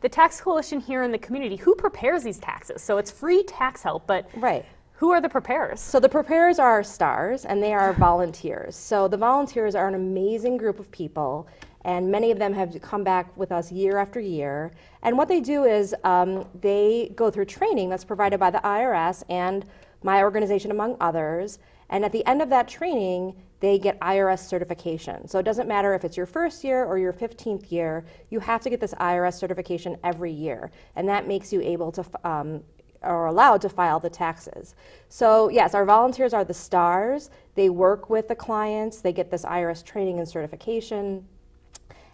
the Tax Coalition here in the community, who prepares these taxes? So it's free tax help, but Right. who are the preparers? So the preparers are our stars, and they are volunteers. So the volunteers are an amazing group of people, and many of them have come back with us year after year. And what they do is um, they go through training that's provided by the IRS and my organization, among others. And at the end of that training, they get IRS certification. So it doesn't matter if it's your first year or your 15th year, you have to get this IRS certification every year. And that makes you able to um, are allowed to file the taxes. So, yes, our volunteers are the stars. They work with the clients, they get this IRS training and certification,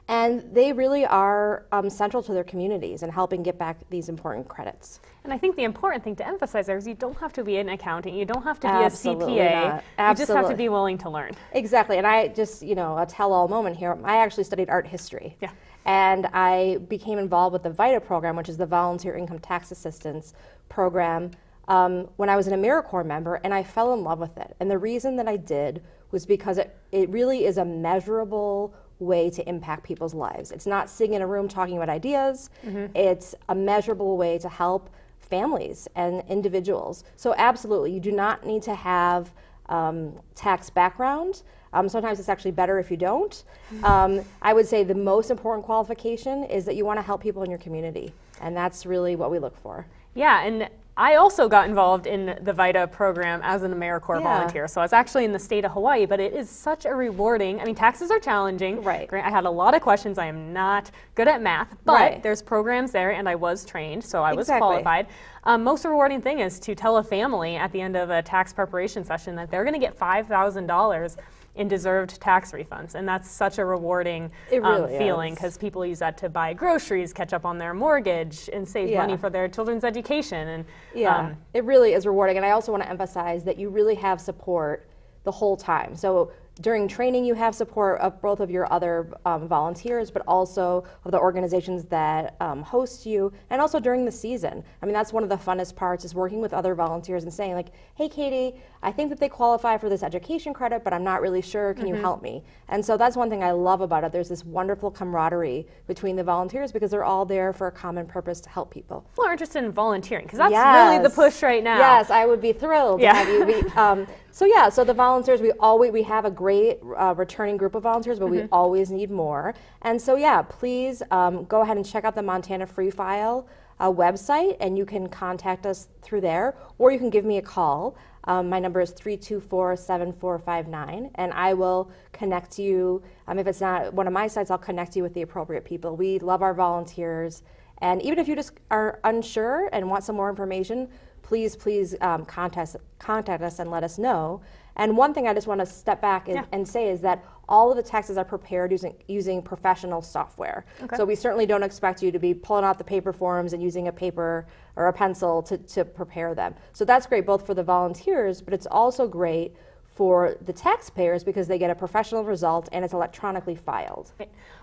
and they really are um, central to their communities and helping get back these important credits. And I think the important thing to emphasize there is you don't have to be an accountant, you don't have to be Absolutely a CPA, not. you just have to be willing to learn. Exactly, and I just, you know, a tell all moment here. I actually studied art history. Yeah. And I became involved with the VITA program, which is the Volunteer Income Tax Assistance program, um, when I was an AmeriCorps member, and I fell in love with it. And the reason that I did was because it, it really is a measurable way to impact people's lives. It's not sitting in a room talking about ideas, it's a measurable way to help families and individuals. So, absolutely, you do not need to have um, tax background. Um, sometimes it's actually better if you don't. Um, I would say the most important qualification is that you want to help people in your community, and that's really what we look for. Yeah, and I also got involved in the VITA program as an AmeriCorps Yeah. volunteer. So I was actually in the state of Hawaii, but it is such a rewarding. I mean, taxes are challenging. Right. I had a lot of questions. I am not good at math, but Right. there's programs there, and I was trained, so I was Exactly. qualified. Um, most rewarding thing is to tell a family at the end of a tax preparation session that they're going to get five thousand dollars in deserved tax refunds, and that's such a rewarding It um, feeling because people use that to buy groceries, catch up on their mortgage, and save Yeah. money for their children's education. And Yeah, um, it really is rewarding. And I also want to emphasize that you really have support the whole time. So during training, you have support of both of your other um, volunteers, but also of the organizations that um, host you, and also during the season. I mean, that's one of the funnest parts is working with other volunteers and saying like, "Hey, Katie, I think that they qualify for this education credit, but I'm not really sure. Can you help me?" And so that's one thing I love about it. There's this wonderful camaraderie between the volunteers because they're all there for a common purpose to help people. people are interested in volunteering because that's really the push right now. Yes, I would be thrilled Yeah. to have you be. Um, so yeah, so the volunteers we always we have a great uh, returning group of volunteers, but Mm-hmm. we always need more. And so yeah, please um, go ahead and check out the Montana Free File uh, website, and you can contact us through there, or you can give me a call. Um, my number is 324-7459, and I will connect you. Um, if it's not one of my sites, I'll connect you with the appropriate people. We love our volunteers. And even if you just are unsure and want some more information, please, please um, contact, contact us and let us know. And one thing I just want to step back and, Yeah. and say is that all of the taxes are prepared using, using professional software. Okay. So we certainly don't expect you to be pulling out the paper forms and using a paper or a pencil to, to prepare them. So that's great both for the volunteers, but it's also great for the taxpayers because they get a professional result and it's electronically filed.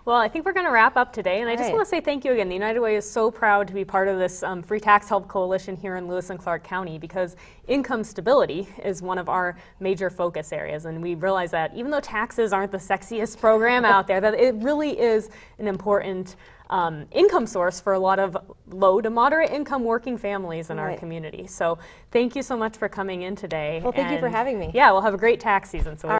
Well, I think we're going to wrap up today, and I just Right. want to say thank you again. The United Way is so proud to be part of this um, free tax help coalition here in Lewis and Clark County because income stability is one of our major focus areas, and we realize that even though taxes aren't the sexiest program out there, that it really is an important um, income source for a lot of low to moderate income working families in our community. So, thank you so much for coming in today. Well, thank you for having me. Yeah, we'll have a great tax season. So.